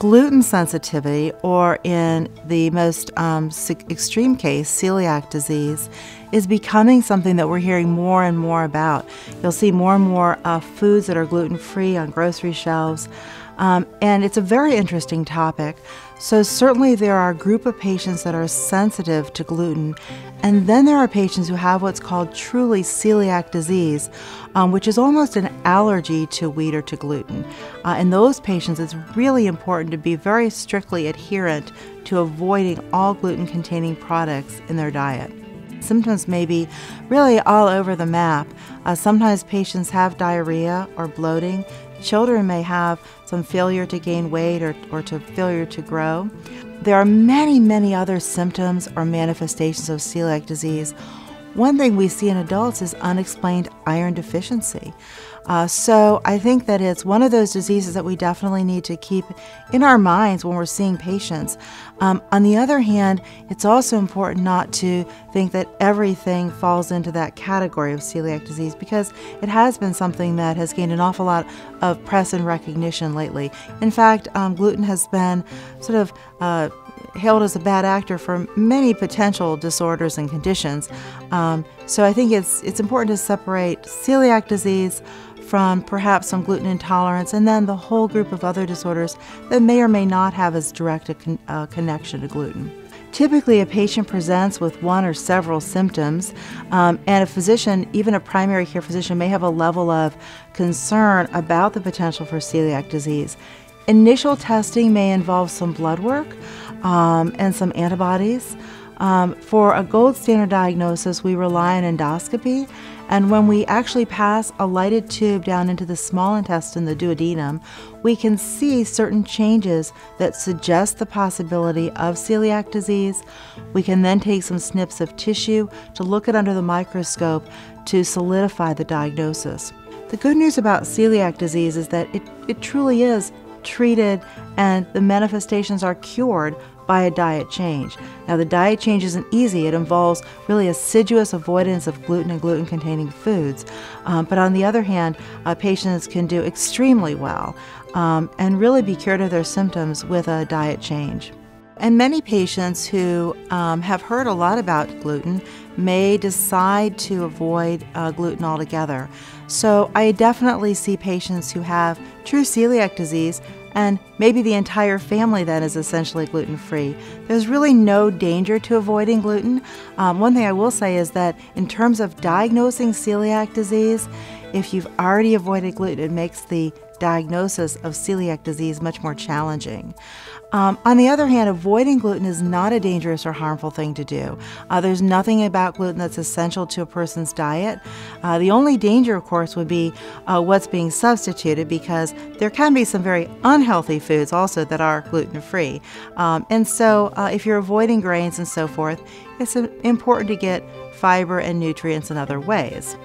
Gluten sensitivity, or in the most um, extreme case, celiac disease, is becoming something that we're hearing more and more about. You'll see more and more uh, foods that are gluten free on grocery shelves. Um, and it's a very interesting topic. So, certainly, there are a group of patients that are sensitive to gluten, and then there are patients who have what's called truly celiac disease, um, which is almost an allergy to wheat or to gluten. Uh, in those patients, it's really important to be very strictly adherent to avoiding all gluten containing products in their diet symptoms may be really all over the map. Uh, sometimes patients have diarrhea or bloating. Children may have some failure to gain weight or, or to failure to grow. There are many, many other symptoms or manifestations of celiac disease. One thing we see in adults is unexplained iron deficiency. Uh, so I think that it's one of those diseases that we definitely need to keep in our minds when we're seeing patients. Um, on the other hand, it's also important not to think that everything falls into that category of celiac disease because it has been something that has gained an awful lot of press and recognition lately. In fact, um, gluten has been sort of uh, hailed as a bad actor for many potential disorders and conditions. Um, so I think it's it's important to separate celiac disease from perhaps some gluten intolerance, and then the whole group of other disorders that may or may not have as direct a con- uh, connection to gluten. Typically, a patient presents with one or several symptoms, um, and a physician, even a primary care physician, may have a level of concern about the potential for celiac disease. Initial testing may involve some blood work um, and some antibodies. Um, for a gold standard diagnosis, we rely on endoscopy, and when we actually pass a lighted tube down into the small intestine, the duodenum, we can see certain changes that suggest the possibility of celiac disease. We can then take some snips of tissue to look at under the microscope to solidify the diagnosis. The good news about celiac disease is that it, it truly is treated and the manifestations are cured by a diet change. Now, the diet change isn't easy, it involves really assiduous avoidance of gluten and gluten containing foods. Um, but on the other hand, uh, patients can do extremely well um, and really be cured of their symptoms with a diet change. And many patients who um, have heard a lot about gluten may decide to avoid uh, gluten altogether. So I definitely see patients who have true celiac disease and maybe the entire family then is essentially gluten free. There's really no danger to avoiding gluten. Um, one thing I will say is that in terms of diagnosing celiac disease, if you've already avoided gluten, it makes the diagnosis of celiac disease much more challenging. Um, on the other hand, avoiding gluten is not a dangerous or harmful thing to do. Uh, there's nothing about gluten that's essential to a person's diet. Uh, the only danger, of course, would be uh, what's being substituted because there can be some very unhealthy foods also that are gluten free. Um, and so, uh, if you're avoiding grains and so forth, it's important to get fiber and nutrients in other ways.